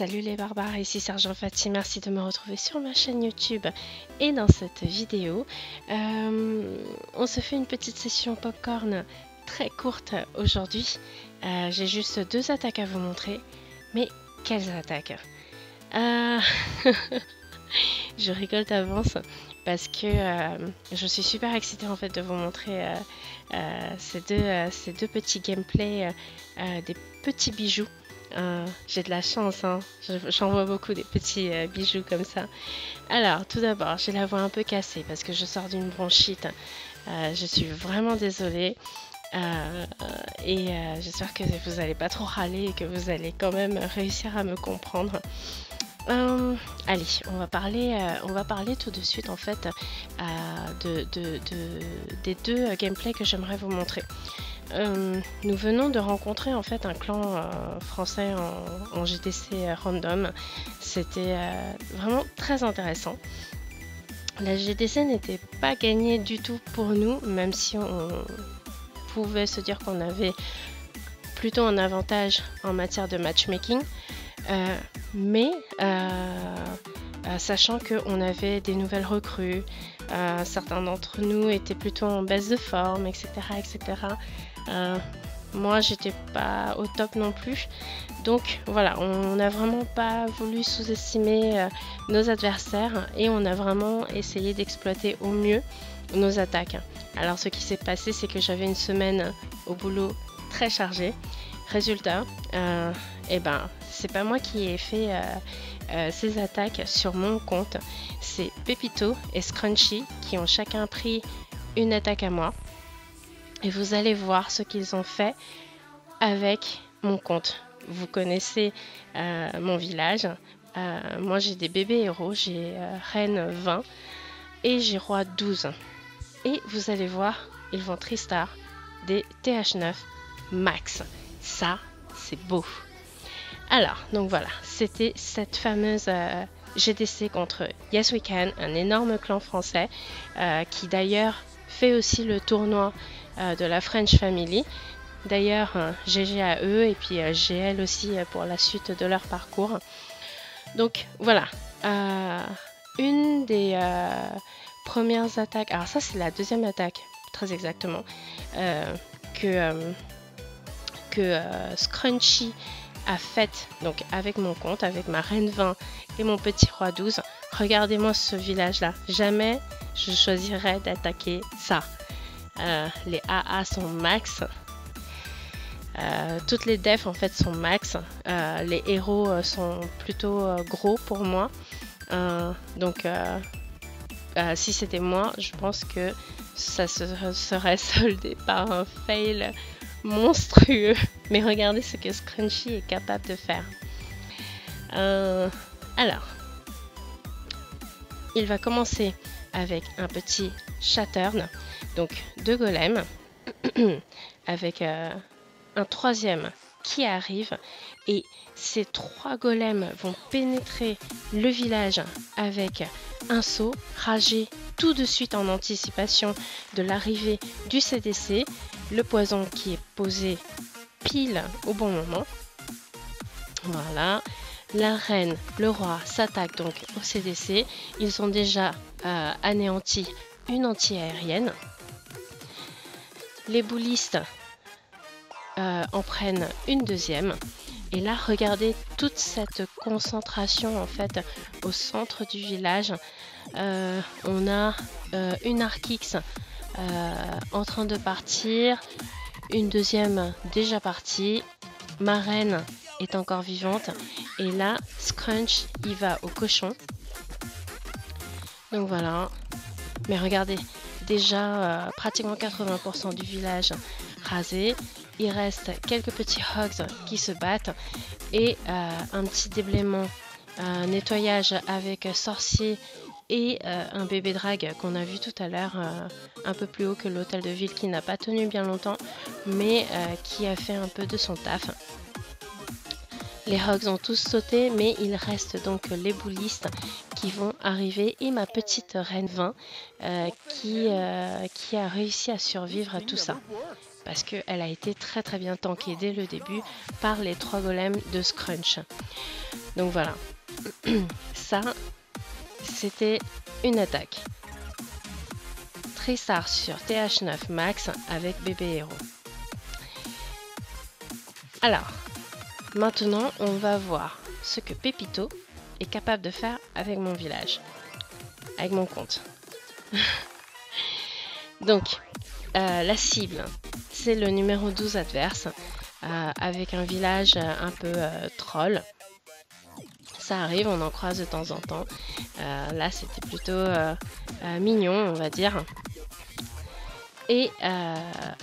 Salut les barbares, ici Sergent Fatih, merci de me retrouver sur ma chaîne YouTube et dans cette vidéo. Euh, on se fait une petite session popcorn très courte aujourd'hui. Euh, j'ai juste deux attaques à vous montrer, mais quelles attaques euh, Je rigole d'avance parce que je suis super excitée en fait de vous montrer ces, deux, ces deux petits gameplays des petits bijoux ah, j'ai de la chance, hein. j'en vois beaucoup des petits euh, bijoux comme ça. Alors, tout d'abord, j'ai la voix un peu cassée parce que je sors d'une bronchite. Euh, je suis vraiment désolée. Euh, et j'espère que vous n'allez pas trop râler et que vous allez quand même réussir à me comprendre. allez, on va, parler, on va parler tout de suite en fait de, des deux gameplays que j'aimerais vous montrer. Euh, nous venons de rencontrer en fait un clan euh, français en, GTC random. C'était euh, vraiment très intéressant. La GTC n'était pas gagnée du tout pour nous, même si on pouvait se dire qu'on avait plutôt un avantage en matière de matchmaking. mais sachant qu'on avait des nouvelles recrues, certains d'entre nous étaient plutôt en baisse de forme, etc. etc. Euh, moi, j'étais pas au top non plus. Donc voilà, on n'a vraiment pas voulu sous-estimer euh, nos adversaires et on a vraiment essayé d'exploiter au mieux nos attaques. Alors ce qui s'est passé, c'est que j'avais une semaine au boulot très chargée. Résultat, euh, eh ben, c'est pas moi qui ai fait ces attaques sur mon compte. C'est Pepito et Scrunchy qui ont chacun pris une attaque à moi et vous allez voir ce qu'ils ont fait avec mon compte. Vous connaissez euh, mon village. Euh, moi j'ai des bébés héros, j'ai euh, reine 20 et j'ai roi 12. Et vous allez voir, ils vont Tristar des TH9 max. Ça, c'est beau. Alors, donc voilà, c'était cette fameuse GDC contre Yes We Can, un énorme clan français qui d'ailleurs fait aussi le tournoi euh, de la French Family. D'ailleurs, GG à eux et puis GL euh, aussi euh, pour la suite de leur parcours. Donc voilà, une des premières attaques, alors ça c'est la deuxième attaque, très exactement, que, que Scrunchy a faite donc avec mon compte, avec ma reine 20 et mon petit roi 12. Regardez-moi ce village-là. Jamais je choisirais d'attaquer ça. Euh, les AA sont max. Euh, toutes les defs en fait sont max. Euh, les héros sont plutôt gros pour moi. donc si c'était moi, je pense que ça serait soldé par un fail monstrueux. Mais regardez ce que Scrunchy est capable de faire. alors, il va commencer avec un petit Shattern. Donc deux golems avec euh, un troisième qui arrive et ces trois golems vont pénétrer le village avec un saut, rager tout de suite en anticipation de l'arrivée du CDC, le poison qui est posé pile au bon moment. Voilà, la reine, le roi s'attaquent donc au CDC. Ils ont déjà euh, anéanti une anti-aérienne. Les boulistes euh, en prennent une deuxième. Et là, regardez toute cette concentration en fait au centre du village. Euh, on a une Arkix en train de partir, une deuxième déjà partie. Ma reine est encore vivante. Et là, Scrunch, il va au cochon. Donc voilà. Mais regardez, déjà euh, pratiquement 80% du village rasé. Il reste quelques petits hogs qui se battent et euh, un petit déblaiement, un nettoyage avec sorcier et euh, un bébé drag qu'on a vu tout à l'heure un peu plus haut que l'hôtel de ville qui n'a pas tenu bien longtemps mais qui a fait un peu de son taf. Les hogs ont tous sauté, mais il reste donc les boulistes qui vont arriver et ma petite reine 20 euh, qui, euh, qui a réussi à survivre à tout ça. parce qu'elle a été très très bien tankée dès le début par les trois golems de Scrunch. Donc voilà, ça c'était une attaque. Trissard sur TH9 Max avec bébé héros. Alors, maintenant on va voir ce que Pépito est capable de faire avec mon village, avec mon compte. Donc, euh, la cible, c'est le numéro 12 adverse, euh, avec un village un peu euh, troll. Ça arrive, on en croise de temps en temps. là, c'était plutôt mignon, on va dire. Et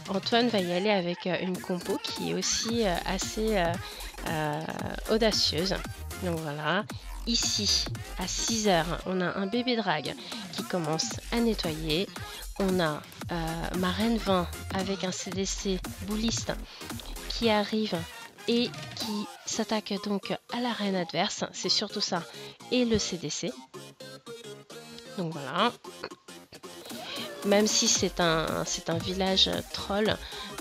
Antoine va y aller avec une compo qui est aussi assez audacieuse. Donc voilà, ici à 6 heures, on a un bébé drague qui commence à nettoyer. On a euh, ma reine 20 avec un CDC bouliste qui arrive et qui s'attaque donc à la reine adverse. C'est surtout ça. Et le CDC. Donc voilà. Même si c'est un, c'est un village troll,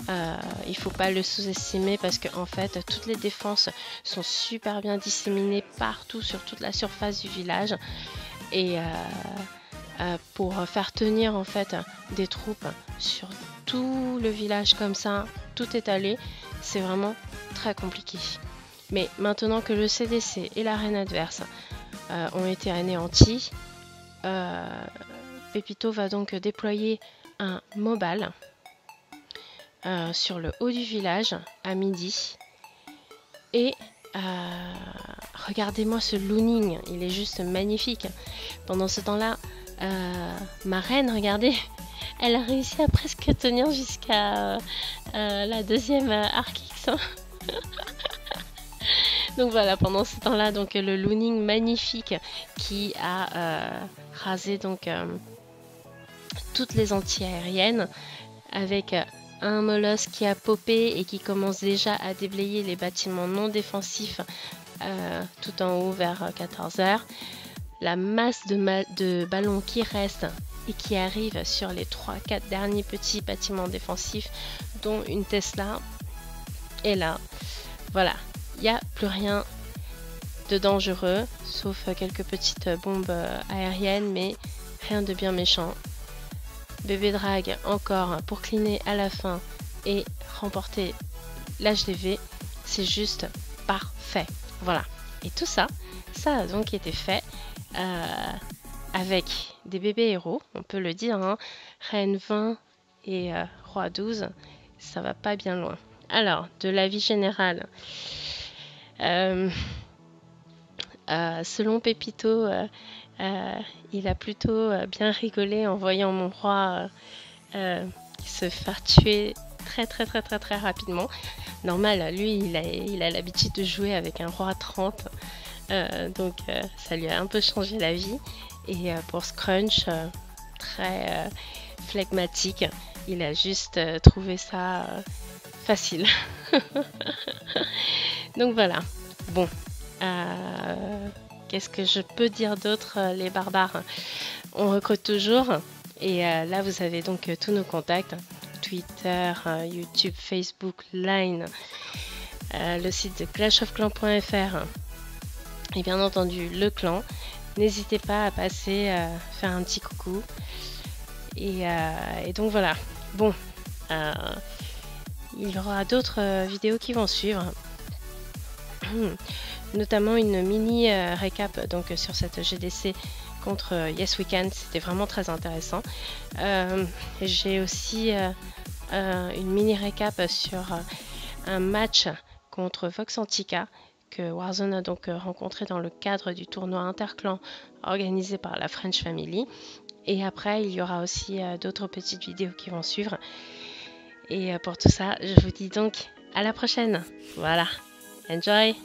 euh, il faut pas le sous-estimer parce que en fait toutes les défenses sont super bien disséminées partout sur toute la surface du village. Et, euh, euh, pour faire tenir en fait des troupes sur tout le village comme ça, tout étalé, c'est vraiment très compliqué. Mais maintenant que le CDC et l'arène adverse euh, ont été anéantis, euh, Pepito va donc déployer un mobile sur le haut du village à midi. Et regardez-moi ce looning, il est juste magnifique. Pendant ce temps-là, euh, ma reine, regardez, elle a réussi à presque tenir jusqu'à euh, la deuxième euh, Arkix. donc voilà, pendant ce temps-là, donc le looning magnifique qui a rasé donc toutes les anti-aériennes avec un molosse qui a popé et qui commence déjà à déblayer les bâtiments non défensifs tout en haut vers 14h la masse de, ballons qui reste et qui arrive sur les 3-4 derniers petits bâtiments défensifs, dont une Tesla. Et là, voilà, il n'y a plus rien de dangereux, sauf quelques petites bombes aériennes, mais rien de bien méchant. Bébé Drag encore pour cleaner à la fin et remporter l'HDV, c'est juste parfait. Voilà. Et tout ça, ça a donc été fait euh, avec des bébés héros, on peut le dire, hein. Reine 20 et euh, Roi 12, ça va pas bien loin. Alors, de la vie générale, euh, selon Pépito, il a plutôt bien rigolé en voyant mon roi se faire tuer très très très très très rapidement. Normal, lui, il a l'habitude de jouer avec un roi 30. Euh, donc euh, ça lui a un peu changé la vie. Et euh, pour Scrunch, très flegmatique, il a juste trouvé ça facile. donc voilà. Bon. Qu'est-ce que je peux dire d'autre, les barbares? On recrute toujours. Et là, vous avez donc tous nos contacts. Twitter, YouTube, Facebook, Line, le site de clashofclan.fr et bien entendu le clan. N'hésitez pas à passer, euh, faire un petit coucou. Et, euh, donc voilà. Bon, euh, il y aura d'autres vidéos qui vont suivre. Notamment une mini récap donc sur cette GDC contre Yes Weekend. C'était vraiment très intéressant. J'ai aussi une mini récap sur un match contre Vox Antica que Warzone a donc euh, rencontré dans le cadre du tournoi interclan organisé par la French Family. Et après, il y aura aussi euh, d'autres petites vidéos qui vont suivre. Et euh, pour tout ça, je vous dis donc à la prochaine. Voilà. Enjoy